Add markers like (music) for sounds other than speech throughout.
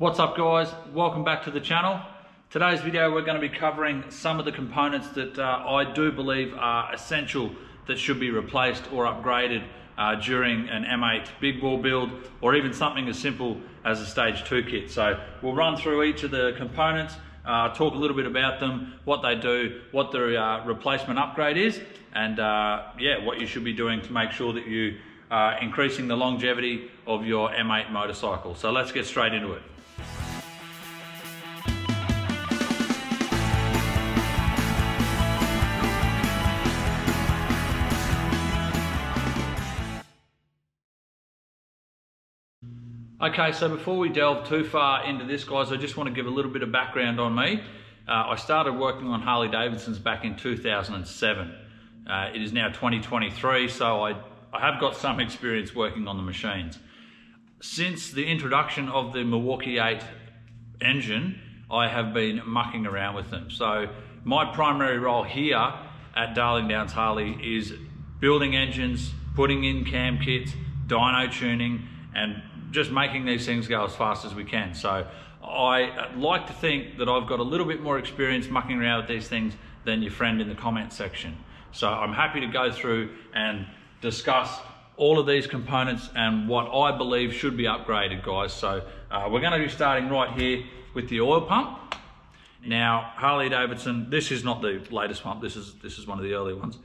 What's up guys? Welcome back to the channel. Today's video we're going to be covering some of the components that uh, I do believe are essential that should be replaced or upgraded uh, during an M8 big bore build or even something as simple as a stage 2 kit. So we'll run through each of the components, uh, talk a little bit about them, what they do, what the uh, replacement upgrade is and uh, yeah, what you should be doing to make sure that you are increasing the longevity of your M8 motorcycle. So let's get straight into it. Okay, so before we delve too far into this, guys, I just want to give a little bit of background on me. Uh, I started working on Harley Davidsons back in 2007. Uh, it is now 2023, so I, I have got some experience working on the machines. Since the introduction of the Milwaukee 8 engine, I have been mucking around with them. So my primary role here at Darling Downs Harley is building engines, putting in cam kits, dyno tuning, and just making these things go as fast as we can. So I like to think that I've got a little bit more experience mucking around with these things than your friend in the comment section. So I'm happy to go through and discuss all of these components and what I believe should be upgraded guys. So uh, we're going to be starting right here with the oil pump. Now Harley Davidson, this is not the latest pump, this is, this is one of the earlier ones.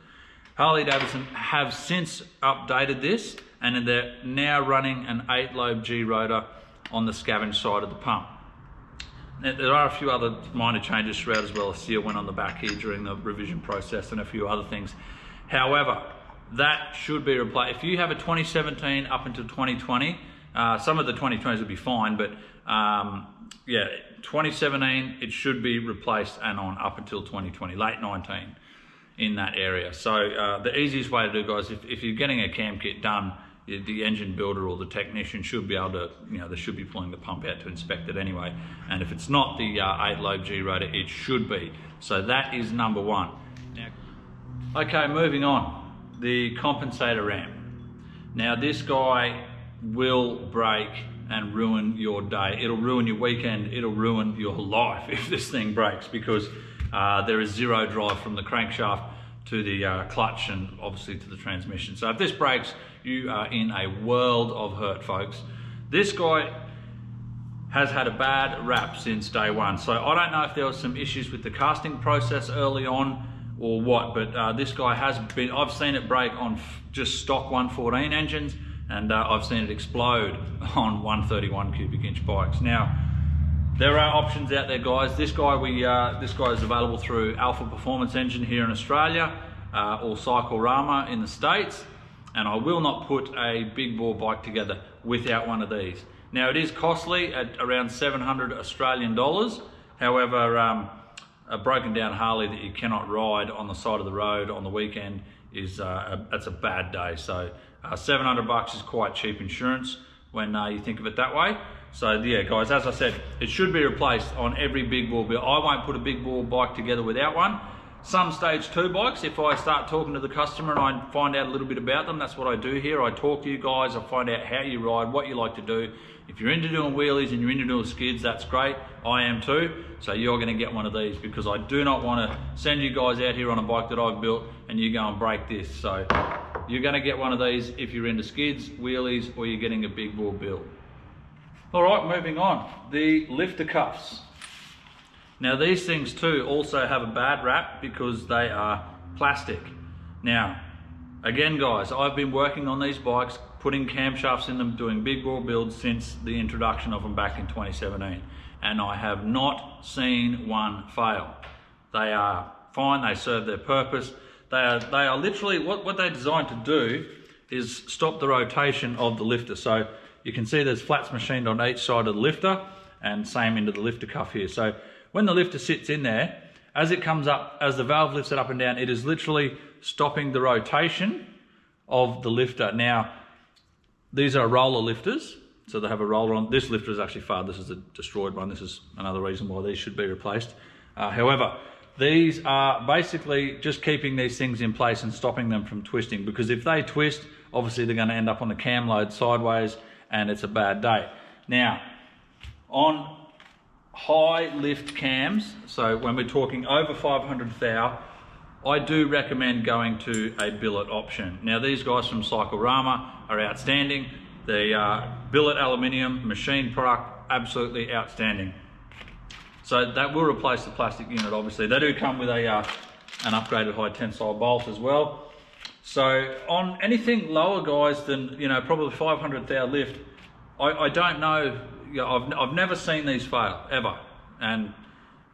Harley Davidson have since updated this and they're now running an 8 lobe G rotor on the scavenge side of the pump. There are a few other minor changes throughout as well. A seal went on the back here during the revision process and a few other things. However, that should be replaced. If you have a 2017 up until 2020, uh, some of the 2020s will be fine, but um, yeah, 2017, it should be replaced and on up until 2020, late 19 in that area. So uh, the easiest way to do guys, if, if you're getting a cam kit done, the engine builder or the technician should be able to, you know, they should be pulling the pump out to inspect it anyway. And if it's not the uh, 8 lobe G rotor, it should be. So that is number one. Now, okay, moving on. The compensator ramp. Now this guy will break and ruin your day. It'll ruin your weekend. It'll ruin your (laughs) life if this thing breaks because uh, there is zero drive from the crankshaft to the uh, clutch and obviously to the transmission. So if this breaks, you are in a world of hurt, folks. This guy has had a bad rap since day one. So I don't know if there was some issues with the casting process early on or what, but uh, this guy has been, I've seen it break on just stock 114 engines and uh, I've seen it explode (laughs) on 131 cubic inch bikes. Now, there are options out there, guys. This guy, we uh, this guy is available through Alpha Performance Engine here in Australia uh, or Cyclerama in the States. And I will not put a big bore bike together without one of these. Now it is costly at around 700 Australian dollars. However, um, a broken down Harley that you cannot ride on the side of the road on the weekend is uh, a, that's a bad day. So uh, 700 bucks is quite cheap insurance when uh, you think of it that way. So yeah, guys, as I said, it should be replaced on every big bore bill. I won't put a big bore bike together without one. Some stage two bikes, if I start talking to the customer and I find out a little bit about them, that's what I do here. I talk to you guys, I find out how you ride, what you like to do. If you're into doing wheelies and you're into doing skids, that's great. I am too. So you're gonna get one of these because I do not wanna send you guys out here on a bike that I've built and you go and break this. So you're gonna get one of these if you're into skids, wheelies, or you're getting a big bore build. All right, moving on. The lifter cuffs. Now these things too also have a bad rap because they are plastic. Now, again guys, I've been working on these bikes, putting camshafts in them, doing big bore builds since the introduction of them back in 2017. And I have not seen one fail. They are fine, they serve their purpose. They are, they are literally, what, what they're designed to do is stop the rotation of the lifter. So you can see there's flats machined on each side of the lifter and same into the lifter cuff here. So when the lifter sits in there, as it comes up, as the valve lifts it up and down, it is literally stopping the rotation of the lifter. Now, these are roller lifters, so they have a roller on. This lifter is actually far. This is a destroyed one. This is another reason why these should be replaced. Uh, however, these are basically just keeping these things in place and stopping them from twisting because if they twist, obviously they're going to end up on the cam lobe sideways and it's a bad day. Now, On high lift cams, so when we're talking over 500 thou, I do recommend going to a billet option. Now these guys from Cyclerama are outstanding. The uh, billet aluminium machine product, absolutely outstanding. So that will replace the plastic unit obviously. They do come with a uh, an upgraded high tensile bolt as well. So on anything lower guys than, you know, probably 500 thou lift, I, I don't know, you know, I've, I've never seen these fail, ever. And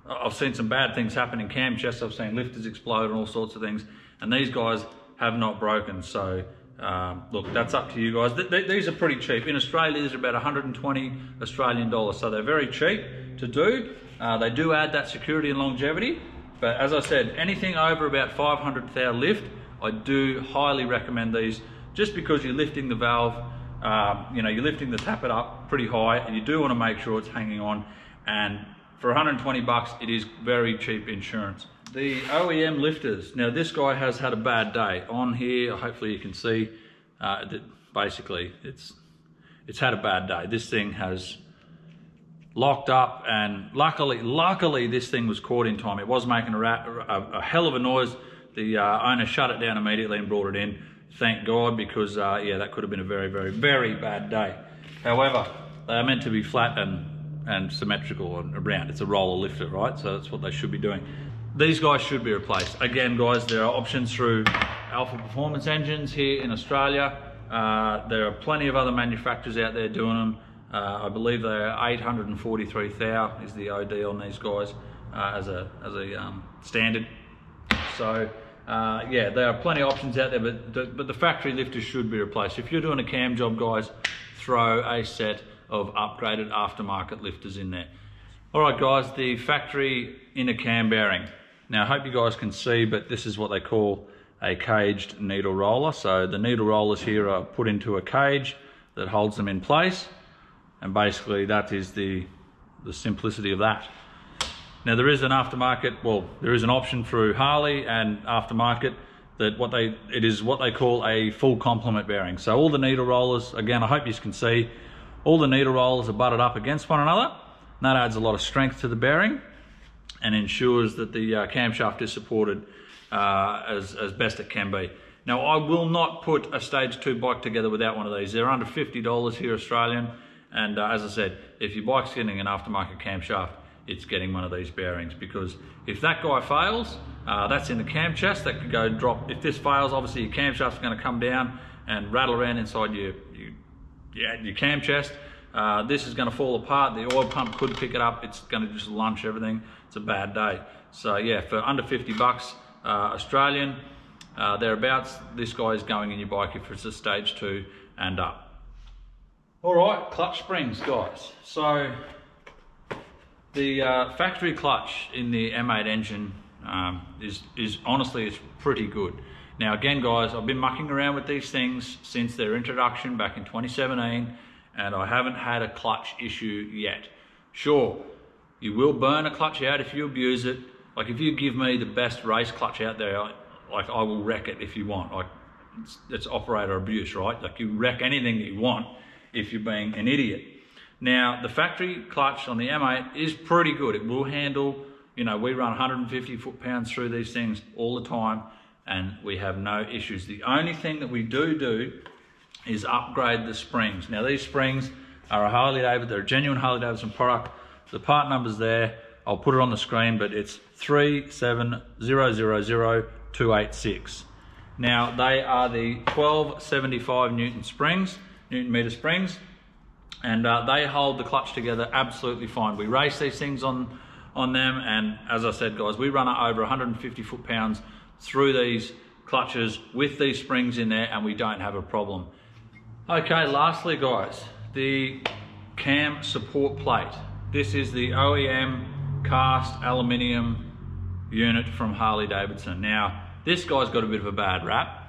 I've seen some bad things happen in cam chests. I've seen lifters explode and all sorts of things. And these guys have not broken. So um, look, that's up to you guys. Th th these are pretty cheap. In Australia, these are about 120 Australian dollars. So they're very cheap to do. Uh, they do add that security and longevity. But as I said, anything over about 500 thou lift, I do highly recommend these just because you're lifting the valve, um, you know, you're lifting the tappet up pretty high and you do want to make sure it's hanging on. And for 120 bucks, it is very cheap insurance. The OEM lifters. Now this guy has had a bad day. On here, hopefully you can see, uh, that basically it's, it's had a bad day. This thing has locked up and luckily luckily this thing was caught in time it was making a, a, a hell of a noise the uh, owner shut it down immediately and brought it in. Thank god because uh, yeah that could have been a very very very bad day. However they are meant to be flat and and symmetrical and round it's a roller lifter right? So that's what they should be doing. These guys should be replaced. Again guys there are options through alpha performance engines here in australia. Uh, there are plenty of other manufacturers out there doing them. Uh, I believe they're 843 thou is the OD on these guys uh, as a as a um, standard. So uh, yeah, there are plenty of options out there, but the, but the factory lifters should be replaced. If you're doing a cam job, guys, throw a set of upgraded aftermarket lifters in there. All right, guys, the factory inner cam bearing. Now, I hope you guys can see, but this is what they call a caged needle roller. So the needle rollers here are put into a cage that holds them in place and basically that is the the simplicity of that now there is an aftermarket well there is an option through Harley and aftermarket that what they it is what they call a full complement bearing so all the needle rollers again I hope you can see all the needle rollers are butted up against one another and that adds a lot of strength to the bearing and ensures that the uh, camshaft is supported uh, as, as best it can be. Now I will not put a stage 2 bike together without one of these. They're under $50 here Australian. And uh, as I said, if your bike's getting an aftermarket camshaft, it's getting one of these bearings because if that guy fails, uh, that's in the cam chest, that could go drop. If this fails, obviously your camshaft's gonna come down and rattle around inside your, your, yeah, your cam chest. Uh, this is gonna fall apart, the oil pump could pick it up, it's gonna just lunch everything. It's a bad day. So yeah, for under 50 bucks uh, Australian, uh, thereabouts, this guy is going in your bike if it's a stage two and up. All right, clutch springs, guys. So the uh, factory clutch in the M8 engine um, is, is honestly, it's pretty good. Now again, guys, I've been mucking around with these things since their introduction back in 2017, and I haven't had a clutch issue yet. Sure, you will burn a clutch out if you abuse it. Like if you give me the best race clutch out there, like I will wreck it if you want. Like it's, it's operator abuse, right? Like you wreck anything that you want if you're being an idiot. Now, the factory clutch on the M8 is pretty good. It will handle, you know, we run 150 foot-pounds through these things all the time and we have no issues. The only thing that we do do is upgrade the springs. Now, these springs are a Harley Davidson, they're a genuine Harley Davidson product. The part number's there. I'll put it on the screen, but it's 3700286. Now, they are the 1275 Newton springs. Newton meter springs and uh, they hold the clutch together absolutely fine. We race these things on, on them and as I said guys, we run over 150 foot-pounds through these clutches with these springs in there and we don't have a problem. Okay, lastly guys, the cam support plate. This is the OEM cast aluminium unit from Harley Davidson. Now, this guy's got a bit of a bad rap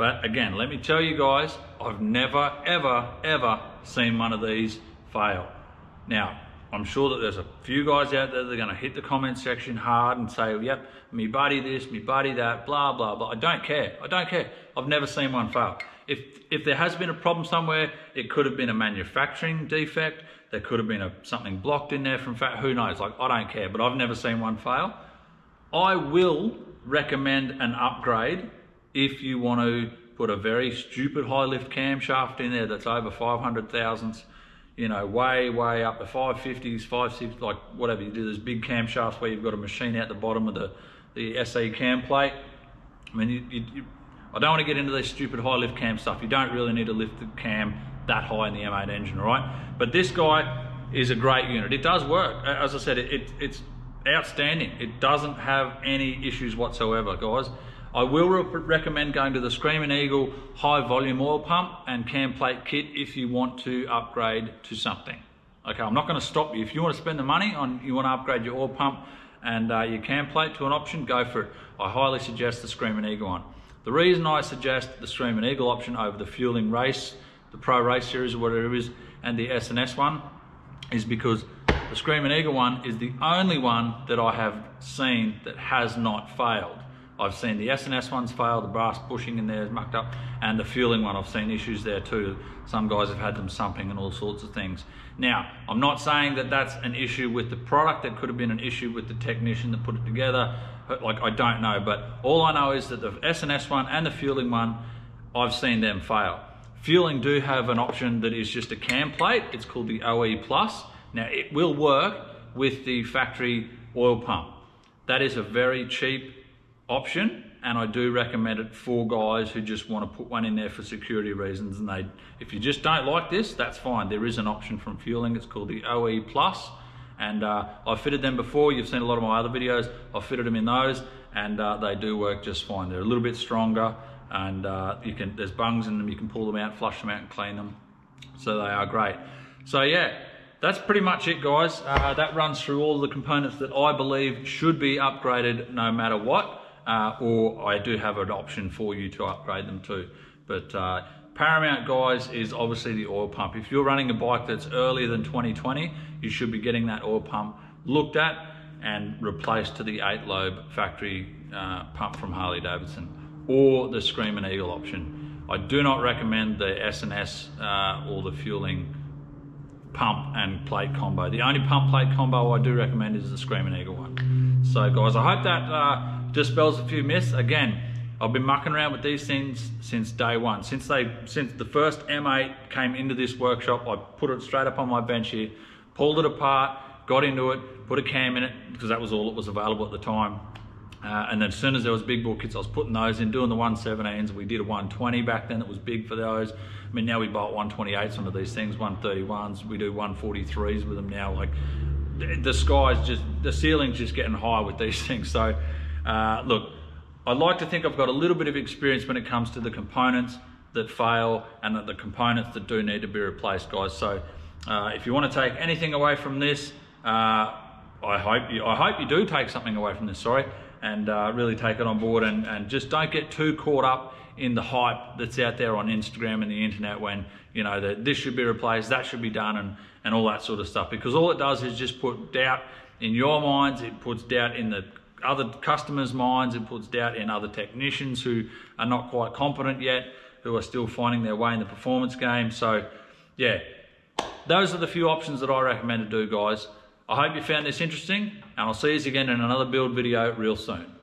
but again, let me tell you guys, I've never, ever, ever seen one of these fail. Now, I'm sure that there's a few guys out there that are going to hit the comment section hard and say, yep, me buddy this, me buddy that, blah, blah, blah. I don't care. I don't care. I've never seen one fail. If, if there has been a problem somewhere, it could have been a manufacturing defect. There could have been a, something blocked in there from fat. Who knows? Like, I don't care, but I've never seen one fail. I will recommend an upgrade if you want to put a very stupid high lift camshaft in there that's over 500 thousandths you know, way, way up to 550s, 560s, like whatever you do, there's big camshafts where you've got a machine out the bottom of the, the SE cam plate. I mean, you, you, you, I don't want to get into this stupid high lift cam stuff. You don't really need to lift the cam that high in the M8 engine, right? But this guy is a great unit. It does work. As I said, it, it it's outstanding. It doesn't have any issues whatsoever, guys. I will re recommend going to the Screaming Eagle high volume oil pump and cam plate kit if you want to upgrade to something. Okay, I'm not going to stop you. If you want to spend the money on, you want to upgrade your oil pump and uh, your cam plate to an option, go for it. I highly suggest the Screaming Eagle one. The reason I suggest the Screaming Eagle option over the Feuling Race, the Pro Race Series or whatever it is, and the S&S one is because the Screaming Eagle one is the only one that I have seen that has not failed. I've seen the S&S ones fail, the brass bushing in there is mucked up, and the Feuling one, I've seen issues there too. Some guys have had them sumping and all sorts of things. Now, I'm not saying that that's an issue with the product, that could have been an issue with the technician that put it together, like I don't know, but all I know is that the S&S one and the Feuling one, I've seen them fail. Feuling do have an option that is just a cam plate, it's called the OE Plus. Now it will work with the factory oil pump. That is a very cheap option and I do recommend it for guys who just want to put one in there for security reasons and they if you just don't like this that's fine. There is an option from Feuling it's called the OE plus and uh, I've fitted them before you've seen a lot of my other videos I've fitted them in those and uh, they do work just fine. They're a little bit stronger and uh, you can there's bungs in them you can pull them out flush them out and clean them. So they are great. So yeah that's pretty much it guys. Uh, that runs through all the components that I believe should be upgraded no matter what uh, or I do have an option for you to upgrade them too. But uh, paramount, guys, is obviously the oil pump. If you're running a bike that's earlier than 2020, you should be getting that oil pump looked at and replaced to the eight lobe factory uh, pump from Harley Davidson or the Screaming Eagle option. I do not recommend the S&S uh, or the Feuling pump and plate combo. The only pump plate combo I do recommend is the Screaming Eagle one. So guys, I hope that uh, dispels a few myths. Again, I've been mucking around with these things since day one. Since they, since the first M8 came into this workshop, I put it straight up on my bench here, pulled it apart, got into it, put a cam in it because that was all that was available at the time. Uh, and then as soon as there was big bore kits, I was putting those in, doing the 117s. We did a 120 back then that was big for those. I mean, now we bought 128s onto these things, 131s. We do 143s with them now. Like the sky's just, the ceiling's just getting high with these (laughs) things. So uh, look, I'd like to think I've got a little bit of experience when it comes to the components that fail and the components that do need to be replaced, guys. So uh, if you want to take anything away from this, uh, I hope you I hope you do take something away from this, sorry, and uh, really take it on board and, and just don't get too caught up in the hype that's out there on Instagram and the internet when you know that this should be replaced, that should be done, and and all that sort of stuff. Because all it does is just put doubt in your minds. It puts doubt in the other customers' minds, it puts doubt in other technicians who are not quite competent yet, who are still finding their way in the performance game. So, yeah, those are the few options that I recommend to do, guys. I hope you found this interesting, and I'll see you again in another build video real soon.